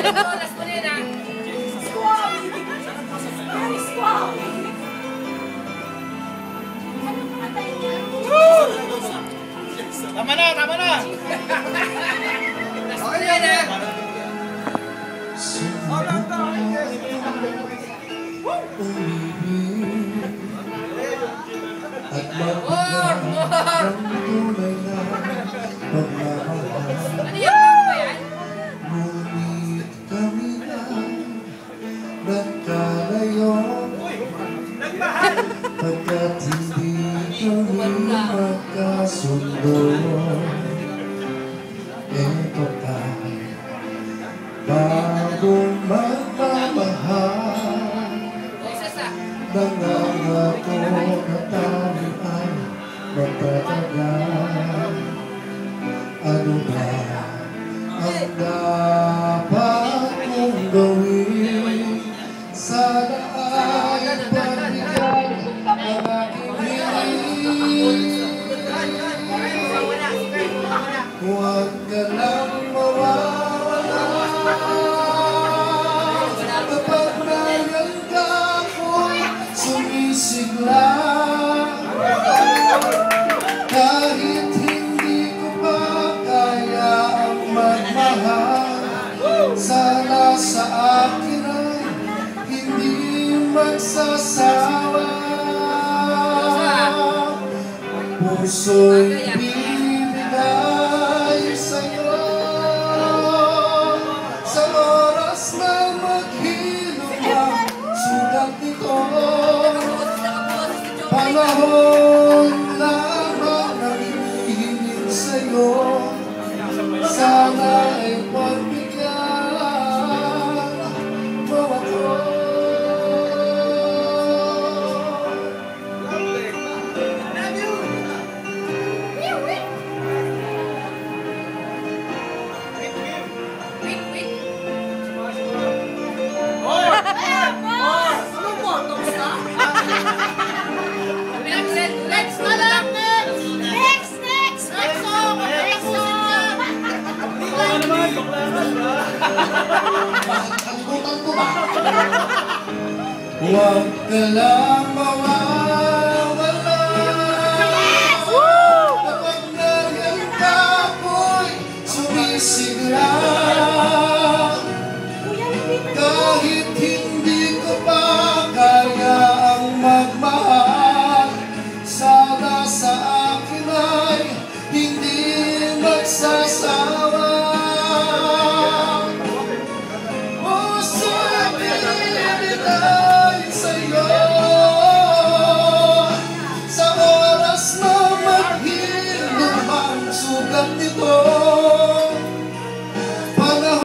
buona storiera. Scuoli! Tama na, tama na! oh! Oh! Woo! At bakit na ang Oh, na nagkalayo. Pagkat hindi kami magkasundo. Ito pa. Bagong magmamahal. Nangangako na tayo ay magtatagal. Ano ba ang dapat What love magsasawa. Puso'y binigay sa'yo. Sa oras na maghilom ang sugat nito. Panahon Huwag ka lang mawawala Sa